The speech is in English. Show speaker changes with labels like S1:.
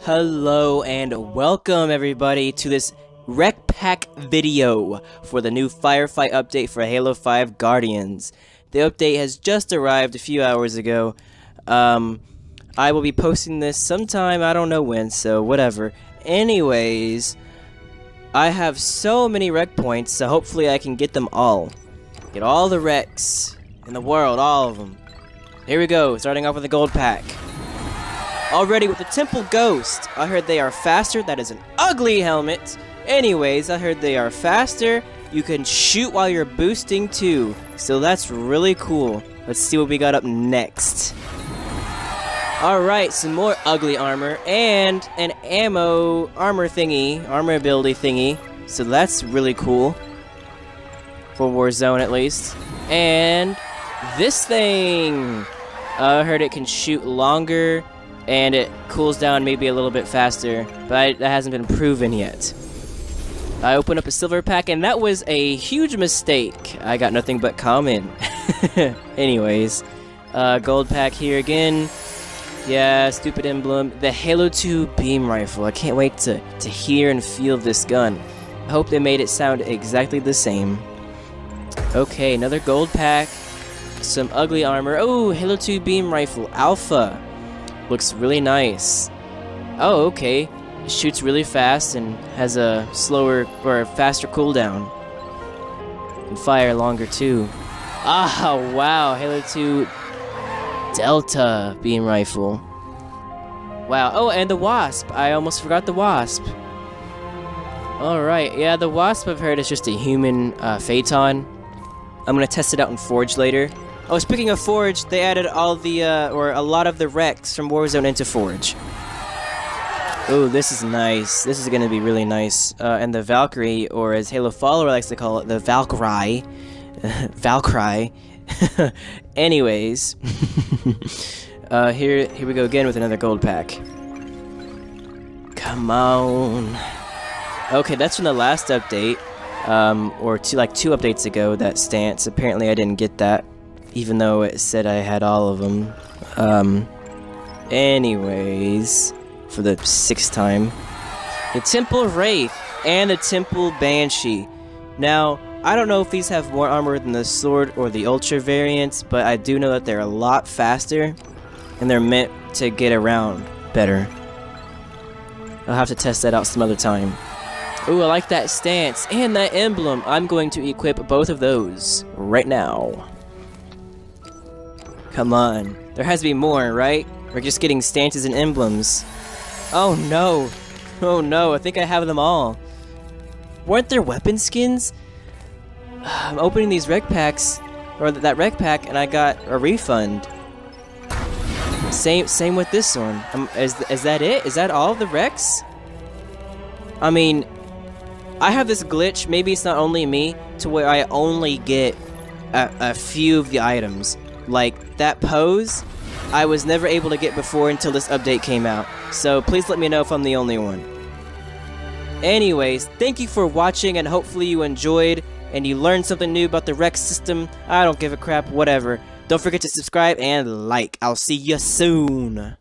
S1: Hello and welcome everybody to this REQ Pack video for the new Firefight update for Halo 5 Guardians. The update has just arrived a few hours ago. Um, I will be posting this sometime, I don't know when, so whatever. Anyways, I have so many REQ points, so hopefully I can get them all. Get all the REQs in the world, all of them. Here we go, starting off with the gold pack. Already with the Temple Ghost, I heard they are faster. That is an ugly helmet. Anyways, I heard they are faster. You can shoot while you're boosting too. So that's really cool. Let's see what we got up next. Alright, some more ugly armor and an ammo armor thingy, armor ability thingy. So that's really cool. For Warzone at least. And this thing! I heard it can shoot longer and it cools down maybe a little bit faster, but I, that hasn't been proven yet. I opened up a silver pack, and that was a huge mistake. I got nothing but common. Anyways, uh, gold pack here again. Yeah, stupid emblem. The Halo 2 beam rifle. I can't wait to, to hear and feel this gun. I hope they made it sound exactly the same. Okay, another gold pack. Some ugly armor. Oh, Halo 2 beam rifle. Alpha. Looks really nice. Oh, okay. It shoots really fast and has a slower or faster cooldown. Can fire longer too. Ah, wow. Halo 2 Delta beam rifle. Wow. Oh, and the Wasp. I almost forgot the Wasp. Alright, yeah, the Wasp I've heard is just a human uh, Phaeton. I'm gonna test it out in Forge later. Oh, speaking of Forge, they added all the, uh, or a lot of the REQs from Warzone into Forge. Oh, this is nice. This is gonna be really nice. Uh, and the Valkyrie, or as Halo Follower likes to call it, the Valkyrie. Valkyrie. Anyways. uh, here, here we go again with another gold pack. Come on. Okay, that's from the last update. Um, or two, like two updates ago, that stance. Apparently I didn't get that even though it said I had all of them. Um, anyways, for the sixth time, the Temple Wraith and the Temple Banshee. Now, I don't know if these have more armor than the Sword or the Ultra variants, but I do know that they're a lot faster, and they're meant to get around better. I'll have to test that out some other time. Ooh, I like that stance and that emblem. I'm going to equip both of those right now. Come on. There has to be more, right? We're just getting stances and emblems. Oh no. Oh no, I think I have them all. Weren't there weapon skins? I'm opening these REQ packs, or that REQ pack, and I got a refund. Same same with this one. Um, is, is that it? Is that all the REQs? I mean, I have this glitch, maybe it's not only me, to where I only get a, a few of the items. Like, that pose, I was never able to get before until this update came out. So please let me know if I'm the only one. Anyways, thank you for watching and hopefully you enjoyed and you learned something new about the REQs system. I don't give a crap, whatever. Don't forget to subscribe and like. I'll see you soon.